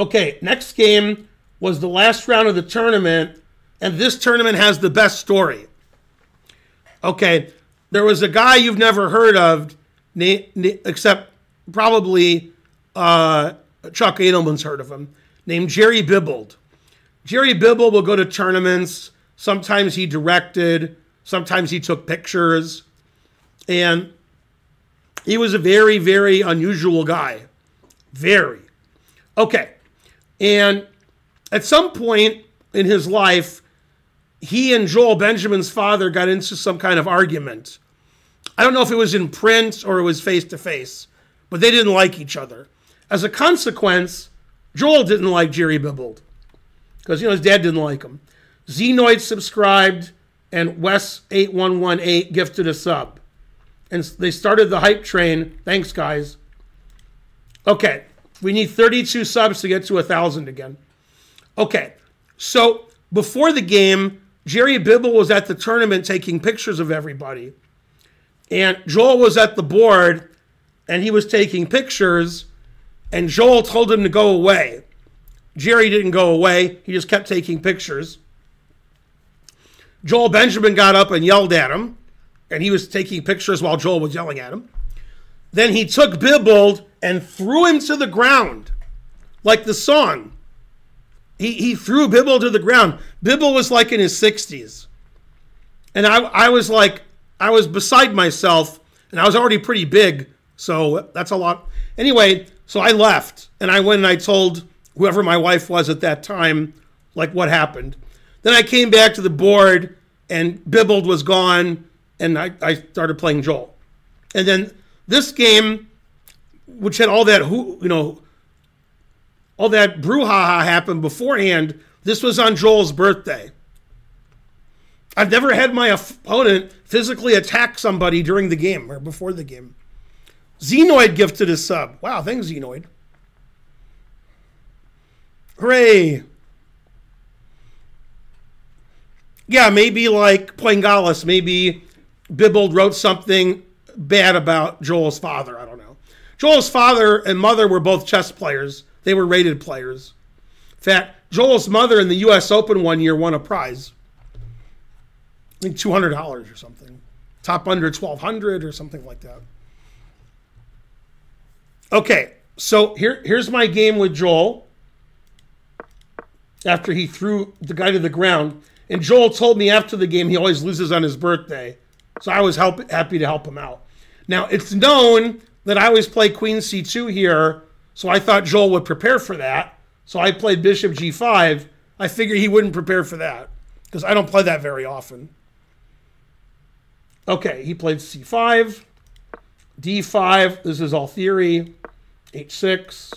Okay, next game was the last round of the tournament, and this tournament has the best story. Okay, there was a guy you've never heard of, except probably uh, Chuck Edelman's heard of him, named Jerry Bibuld. Jerry Bibuld will go to tournaments. Sometimes he directed, sometimes he took pictures. And he was a very, very unusual guy. Very. Okay. And at some point in his life, he and Joel Benjamin's father got into some kind of argument. I don't know if it was in print or it was face to face, but they didn't like each other. As a consequence, Joel didn't like Jerry Bibuld because you know his dad didn't like him. Xenoid subscribed and Wes8118 gifted a sub. And they started the hype train. Thanks, guys. Okay, we need 32 subs to get to a 1,000 again. Okay, so before the game, Jerry Bibuld was at the tournament taking pictures of everybody. And Joel was at the board and he was taking pictures. And Joel told him to go away. Jerry didn't go away, he just kept taking pictures. Joel Benjamin got up and yelled at him, and he was taking pictures while Joel was yelling at him. Then he took Bibuld and threw him to the ground, like the song. He, he threw Bibuld to the ground. Bibuld was like in his 60s. And I, I was like, I was beside myself, and I was already pretty big, so that's a lot. Anyway, so I left, and I went and I told whoever my wife was at that time, like what happened. Then I came back to the board and Bibuld was gone and I, I started playing Joel. And then this game, which had all that who you know, all that brouhaha happened beforehand. This was on Joel's birthday. I've never had my opponent physically attack somebody during the game or before the game. Xenoid gifted a sub. Wow, thanks, Xenoid. Hooray! Yeah, maybe like Poingalis, maybe Bibuld wrote something bad about Joel's father. I don't know. Joel's father and mother were both chess players. They were rated players. In fact, Joel's mother in the U.S. Open one year won a prize. I think two hundred dollars or something. Top under twelve hundred or something like that. Okay, so here here's my game with Joel. After he threw the guy to the ground, and Joel told me after the game he always loses on his birthday. So I was help, happy to help him out. Now, it's known that I always play Queen C2 here, so I thought Joel would prepare for that. So I played Bishop G5. I figured he wouldn't prepare for that because I don't play that very often. Okay, he played C5, D5. This is all theory. H6,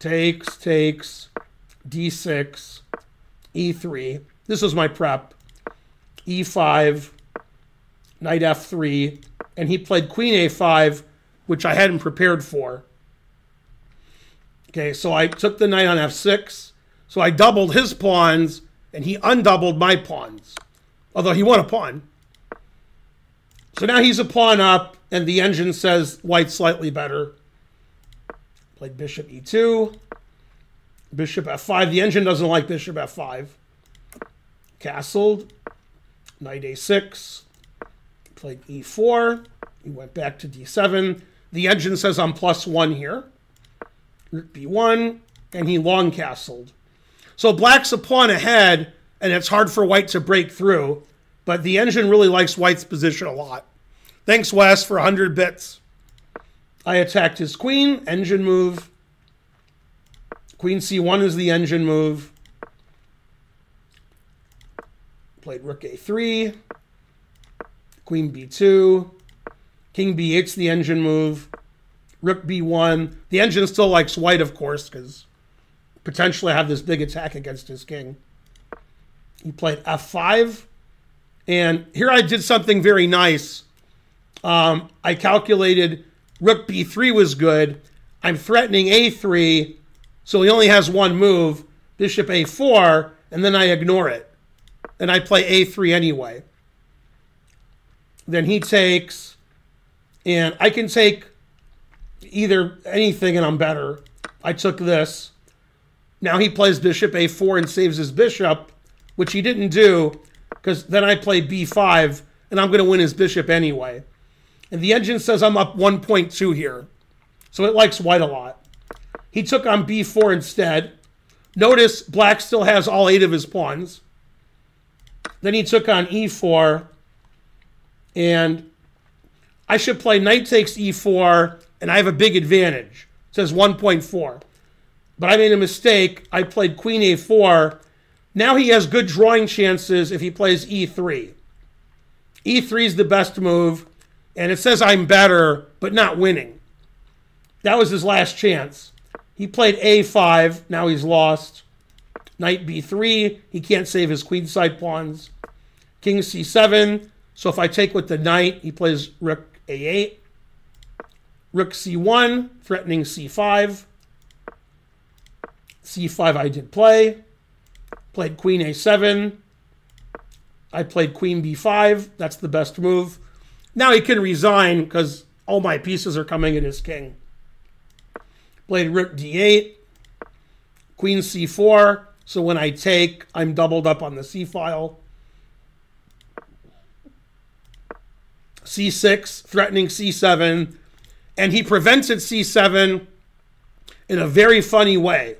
takes, takes, D6, E3. This was my prep. E5, knight F3, and he played queen A5, which I hadn't prepared for. Okay, so I took the knight on F6. So I doubled his pawns, and he undoubled my pawns. Although he won a pawn. So now he's a pawn up, and the engine says white slightly better. Played bishop E2. Bishop F5. The engine doesn't like bishop F5. Castled. Knight A6. Played E4. He went back to D7. The engine says I'm plus one here. Rook B1. And he long castled. So black's a pawn ahead, and it's hard for white to break through. But the engine really likes white's position a lot. Thanks, Wes, for 100 bits. I attacked his queen. Engine move. Queen c1 is the engine move. Played rook a3. Queen b2. King b8's the engine move. Rook b1. The engine still likes white, of course, because potentially I have this big attack against his king. He played f5. And here I did something very nice. Um, I calculated rook b3 was good. I'm threatening a3 so he only has one move, bishop a4, and then I ignore it. And I play a3 anyway. Then he takes, and I can take either anything and I'm better. I took this. Now he plays bishop a4 and saves his bishop, which he didn't do because then I play b5 and I'm going to win his bishop anyway. And the engine says I'm up 1.2 here. So it likes white a lot. He took on b4 instead. Notice black still has all eight of his pawns. Then he took on e4. And I should play knight takes e4, and I have a big advantage. It says 1.4. But I made a mistake. I played queen a4. Now he has good drawing chances if he plays e3. e3 is the best move, and it says I'm better, but not winning. That was his last chance. He played a5. Now he's lost. Knight b3. He can't save his queenside pawns. King c7. So if I take with the knight, he plays rook a8. Rook c1, threatening c5. c5 I did play. Played queen a7. I played queen b5. That's the best move. Now he can resign because all my pieces are coming at his king. Played rook d8. Queen c4. So when I take, I'm doubled up on the c c6, threatening c7, and he prevented c7 in a very funny way.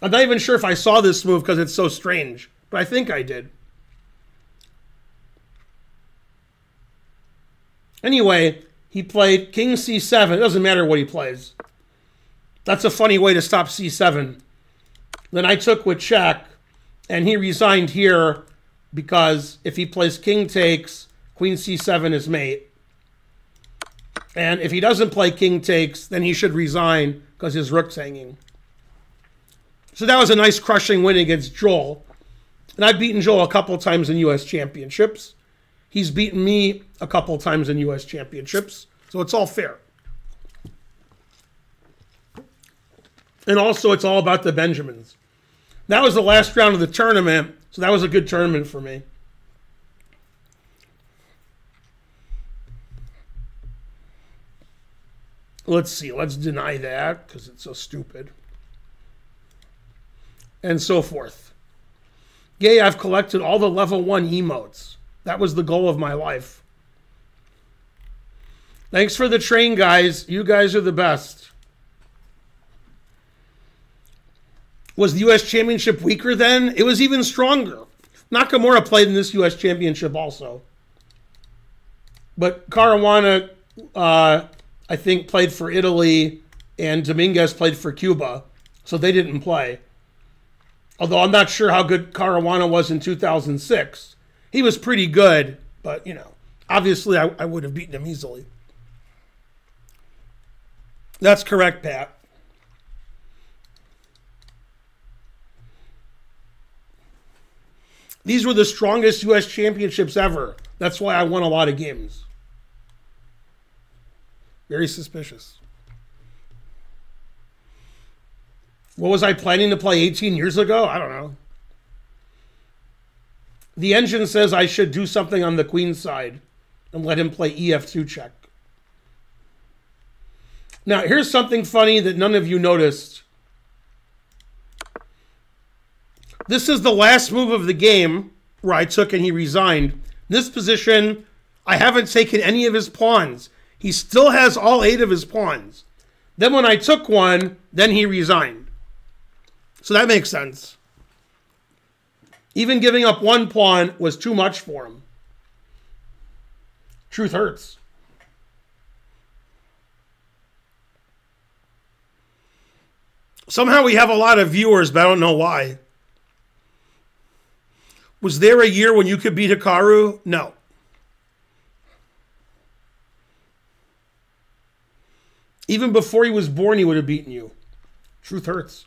I'm not even sure if I saw this move because it's so strange, but I think I did. Anyway, he played king c7. It doesn't matter what he plays. That's a funny way to stop c7. Then I took with check, and he resigned here because if he plays king takes, queen c7 is mate. And if he doesn't play king takes, then he should resign because his rook's hanging. So that was a nice crushing win against Joel. And I've beaten Joel a couple times in U.S. championships. He's beaten me a couple times in U.S. championships. So it's all fair. And also, it's all about the Benjamins. That was the last round of the tournament, so that was a good tournament for me. Let's see, let's deny that because it's so stupid. And so forth. Yay, I've collected all the level one emotes. That was the goal of my life. Thanks for the train, guys. You guys are the best. Was the U.S. Championship weaker then? It was even stronger. Nakamura played in this U.S. Championship also. But Caruana, uh, I think, played for Italy, and Dominguez played for Cuba, so they didn't play. Although I'm not sure how good Caruana was in 2006. He was pretty good, but, you know, obviously I, I would have beaten him easily. That's correct, Pat. These were the strongest U.S. championships ever. That's why I won a lot of games. Very suspicious. What was I planning to play 18 years ago? I don't know. The engine says I should do something on the queen side and let him play ef2 check. Now, here's something funny that none of you noticed. This is the last move of the game where I took and he resigned. This position, I haven't taken any of his pawns. He still has all eight of his pawns. Then when I took one, then he resigned. So that makes sense. Even giving up one pawn was too much for him. Truth hurts. Somehow we have a lot of viewers, but I don't know why. Was there a year when you could beat Hikaru? No. Even before he was born, he would have beaten you. Truth hurts.